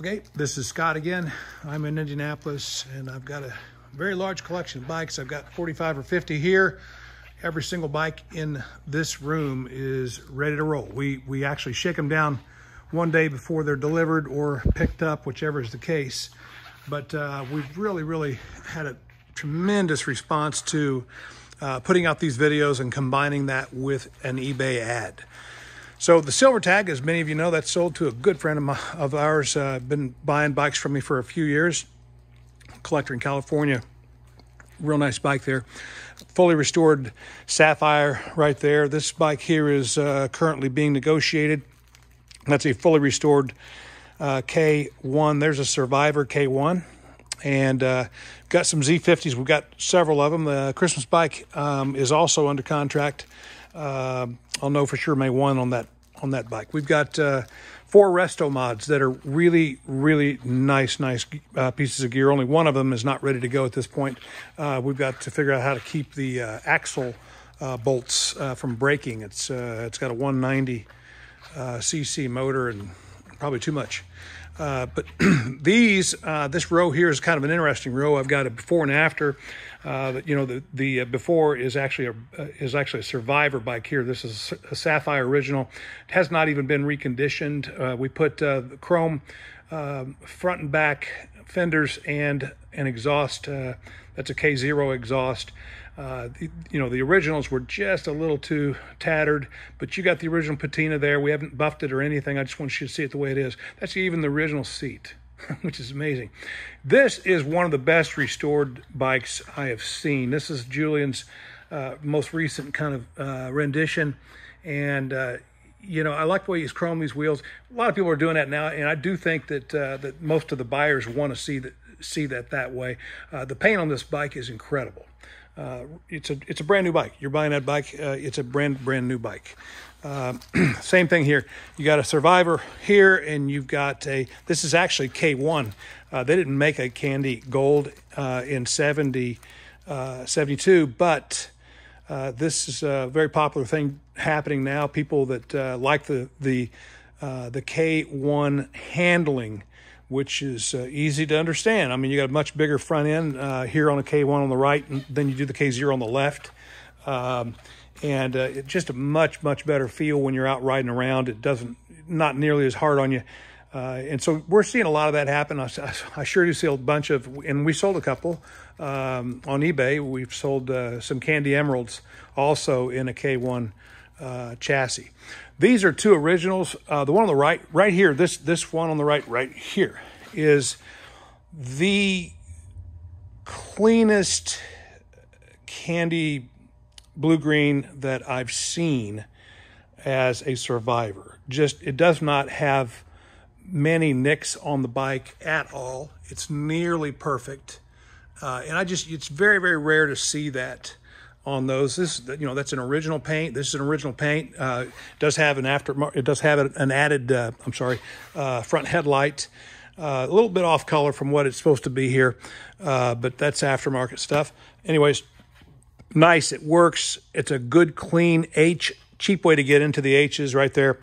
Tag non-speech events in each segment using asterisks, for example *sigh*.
Okay, this is Scott again. I'm in Indianapolis and I've got a very large collection of bikes. I've got 45 or 50 here. Every single bike in this room is ready to roll. We, we actually shake them down one day before they're delivered or picked up, whichever is the case. But uh, we've really, really had a tremendous response to uh, putting out these videos and combining that with an eBay ad. So the silver tag, as many of you know, that's sold to a good friend of, my, of ours. Uh, been buying bikes from me for a few years. Collector in California. Real nice bike there. Fully restored Sapphire right there. This bike here is uh, currently being negotiated. That's a fully restored uh, K1. There's a Survivor K1. And uh, got some Z50s. We've got several of them. The Christmas bike um, is also under contract. Uh, I'll know for sure May 1 on that on that bike. We've got uh, four resto mods that are really, really nice, nice uh, pieces of gear. Only one of them is not ready to go at this point. Uh, we've got to figure out how to keep the uh, axle uh, bolts uh, from breaking. It's it's got a 190 cc motor and probably too much. Uh, but *clears throat* these, uh, this row here is kind of an interesting row. I've got a before and after. Uh, you know, the the uh, before is actually a uh, is actually a Survivor bike here. This is a Sapphire original. It has not even been reconditioned. we put chrome um, front and back fenders and an exhaust. that's a K0 exhaust. Uh, you know, the originals were just a little too tattered, but you got the original patina there. We haven't buffed it or anything. I just want you to see it the way it is. That's even the original seat, *laughs* which is amazing. This is one of the best restored bikes I have seen. This is Julian's uh, most recent kind of uh, rendition. And, uh, you know, I like the way he's chrome these wheels. A lot of people are doing that now, and I do think that uh, that most of the buyers want to see that see that that way. Uh, the paint on this bike is incredible. Uh, it's a it's a brand new bike. You're buying that bike. Uh, it's a brand brand new bike. Uh, *clears throat* same thing here. You got a Survivor here, and you've got a. This is actually K1. Uh, they didn't make a Candy Gold in 70, 72, but this is a very popular thing happening now. People that like the the the K1 handling which is uh, easy to understand. I mean, you got a much bigger front end uh, here on a K1 on the right than you do the K0 on the left. Um, and uh, it's just a much, much better feel when you're out riding around. It doesn't, not nearly as hard on you. Uh, and so we're seeing a lot of that happen. I, I, sure do see a bunch of, and we sold a couple um, on eBay. We've sold uh, some Candy Emeralds also in a K1 uh, chassis. These are two originals. Uh, the one on the right, right here, this this one on the right, right here, is the cleanest candy blue green that I've seen as a survivor. Just it does not have many nicks on the bike at all. It's nearly perfect, uh, and I just it's very very rare to see that on those. This, you know, that's an original paint. This is an original paint. Uh, does have an after. It does have an added. Uh, I'm sorry, uh, front headlight. Uh, a little bit off color from what it's supposed to be here, uh, but that's aftermarket stuff. Anyways, nice. It works. It's a good, clean H. Cheap way to get into the H's right there.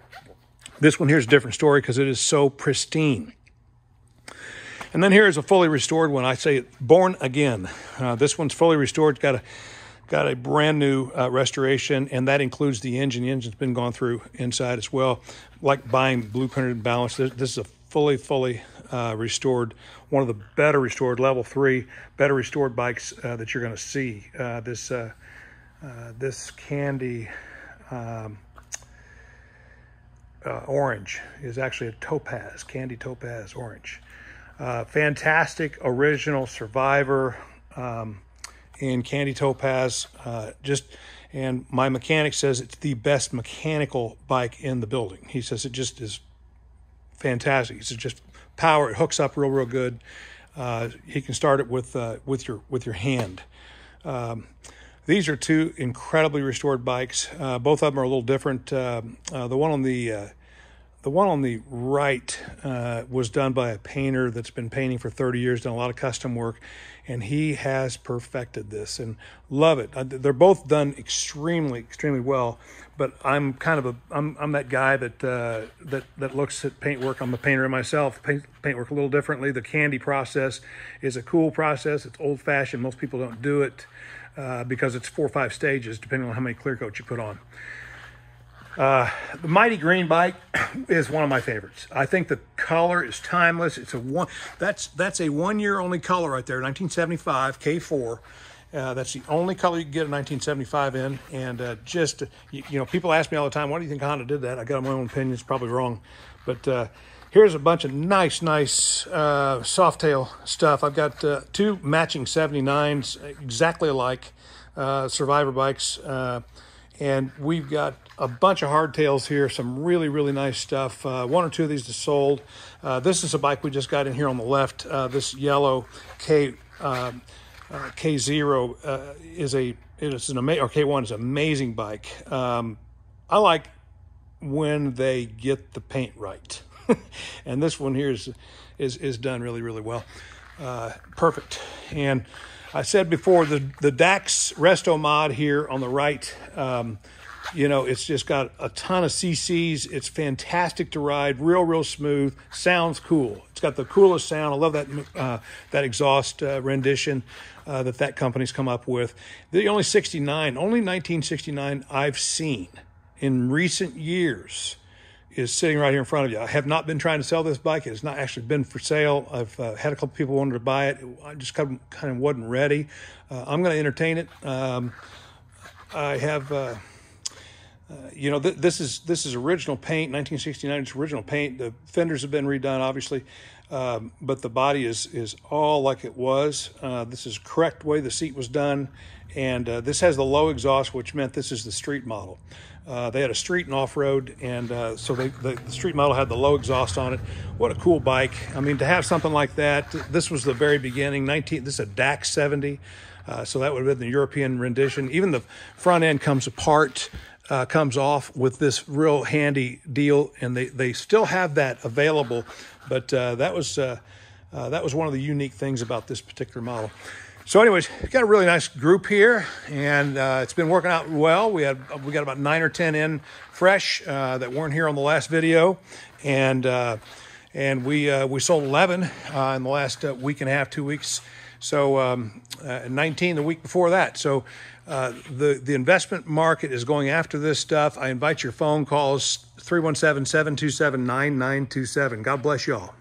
This one here is a different story because it is so pristine. And then here is a fully restored one. I say born again. Uh, this one's fully restored. It's got a got a brand new uh, restoration, and that includes the engine. The engine's been gone through inside as well. Like buying blueprinted and balanced, this, this is a fully, fully uh, restored, one of the better restored, level three, better restored bikes uh, that you're going to see. Uh, this uh, uh, this candy um, orange is actually a topaz, candy topaz orange. fantastic original survivor. Um, in Candy Topaz. Uh, just and my mechanic says it's the best mechanical bike in the building. He says it just is fantastic. It's just power. It hooks up real, real good. Uh, he can start it with uh, with your with your hand. Um, these are two incredibly restored bikes. Uh, both of them are a little different. Uh, uh, the one on the the one on the right uh, was done by a painter that's been painting for 30 years, done a lot of custom work, and he has perfected this and love it. Uh, they're both done extremely, extremely well. But I'm kind of a I'm, I'm that guy that uh, that that looks at paintwork. I'm a painter myself. Paint paintwork a little differently. The candy process is a cool process. It's old fashioned. Most people don't do it uh, because it's four or five stages, depending on how many clear coats you put on. Uh, the Mighty Green bike *clears throat* is one of my favorites. I think the color is timeless. It's a one that's that's a one year only color right there, 1975 K4. Uh, that's the only color you can get a 1975 in, and uh, just you, you, know, people ask me all the time, "Why do you think Honda did that?" I got my own opinion. It's probably wrong, but uh, here's a bunch of nice, nice uh, Softail stuff. I've got uh, two matching 79s, exactly alike, uh, Survivor bikes and we've got a bunch of hardtails here, some really, really nice stuff. Uh, one or two of these are sold. Uh, this is a bike we just got in here on the left. Uh, this yellow K um, uh, K0 uh, is a it is an amazing or K1 is an amazing bike. Um, I like when they get the paint right, *laughs* and this one here is is is done really, really well. Uh, perfect and I said before the the Dax Resto mod here on the right. Um, you know, it's just got a ton of CCs. It's fantastic to ride, real, real smooth. Sounds cool. It's got the coolest sound. I love that uh, that exhaust uh, rendition uh, that that company's come up with. The only 69, only 1969 I've seen in recent years is sitting right here in front of you. I have not been trying to sell this bike. It has not actually been for sale. I've uh, had a couple people wanted to buy it. I just kind of, kind of wasn't ready. Uh, I'm going to entertain it. Um, I have, uh, uh, you know, th- this is this is original paint, 1969. It's original paint. The fenders have been redone, obviously, um, but the body is is all like it was. Uh, this is correct way the seat was done, and uh, this has the low exhaust, which meant this is the street model. Uh, they had a street and off-road, and uh, so they, the, the, street model had the low exhaust on it. What a cool bike! I mean, to have something like that. This was the very beginning. 19. This is a Dax 70, uh, so that would have been the European rendition. Even the front end comes apart, uh, comes off with this real handy deal, and they they still have that available. But uh, that was uh, that was one of the unique things about this particular model. So, anyways, got a really nice group here, and uh, it's been working out well. We had we got about nine or ten in fresh uh, that weren't here on the last video, and uh, and we uh, we sold eleven uh, in the last uh, week and a half, two weeks. So, um, 19 the week before that. So, the the investment market is going after this stuff. I invite your phone calls 317 727 9927. God bless y'all.